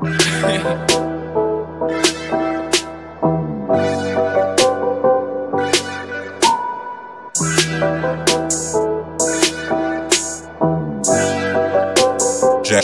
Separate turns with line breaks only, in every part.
Jack,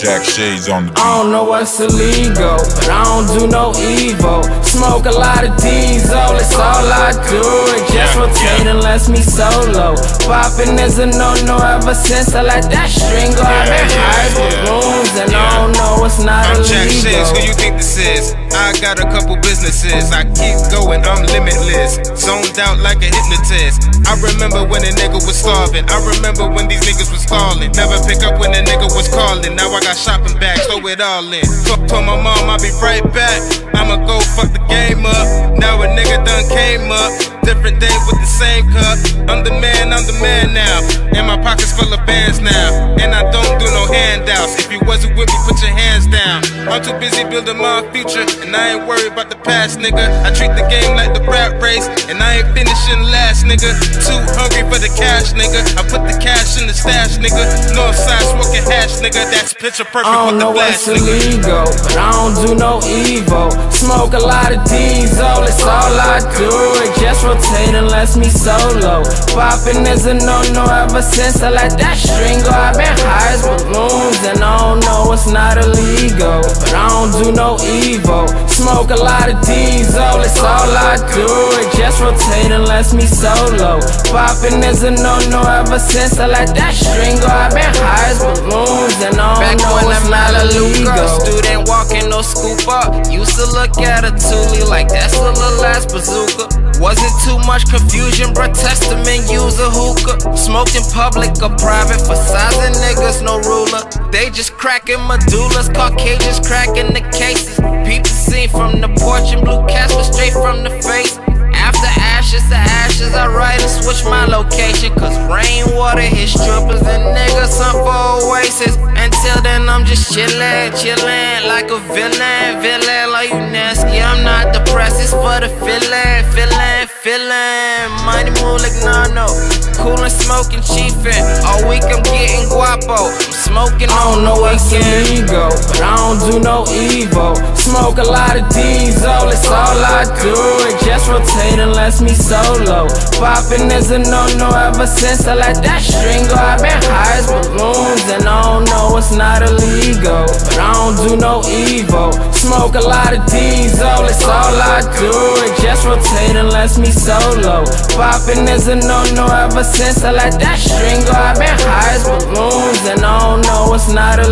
Jack Shades on the beat.
I don't know what's illegal, but I don't do no evil. Smoke a lot of diesel, it's all I do. And just rotate and lets me solo. Popping is a no no ever since I let that string go. I've been high balloons and I don't know it's not
I'm Jack Shades, who you think this is? I got a couple businesses, I keep going, I'm limitless. Zoned out like a hypnotist. I remember when a nigga was starving. I remember when these niggas was calling. Never pick up when a nigga was calling. Now I got shopping bags, throw it all in. Fuck told my mom I'll be right back. I'ma go fuck the game up. Now a nigga done came up. Different day with the same cup. I'm the man, I'm the man now. And my pockets full of bands now. And With me, put your hands down. I'm too busy building my future. And I ain't worried about the past, nigga. I treat the game like the rap race. And I ain't finishing last, nigga. Too hungry for the cash, nigga. I put the cash in the stash, nigga. Northside smoking hash, nigga. That's picture perfect
I
with the
know what's
flash, nigga.
illegal, but I don't do no evil. Smoke a lot of diesel, it's all I do. It just rotate and lets me solo. Popping is a no no ever since I let that string go. Illegal, but I don't do no evil. Smoke a lot of diesel, it's all I do. It just rotate and lets me solo. Popping is a no no ever since I let that string go. I've been high as balloons and I
Back
know
when I'm
not illegal.
Student walking, no scoop up Used to look at a Thule like that's a little ass bazooka Wasn't too much confusion, bruh Testament use a hookah Smoked in public or private For sizing niggas, They just cracking medullas Caucasians cracking the cases Peep the scene from the porch And blue Casper straight from the face after ashes to ashes, I write and switch my location. Cause rainwater hits strippers and niggas some for oasis. Until then, just chillin', chillin' like a villain. Villain like you nasty. I'm not depressed, it's for the feeling, feeling, feeling. Money move like no, no. Coolin', smoking, chiefin'. All week I'm getting guapo. I'm smoking
I
on
don't know
the
what's
weekend.
illegal, but I don't do no evil. Smoke a lot of diesel, it's all I do. It just rotate and lets me solo. Poppin' is a no no ever since I let that string go. I've been high as balloons and I don't know it's not illegal, but I don't do no evil. Smoke a lot of diesel, it's all I do. It just rotate and lets me solo. Popping is a no no ever since I let that string go. I've been high as balloons and I don't know it's not illegal.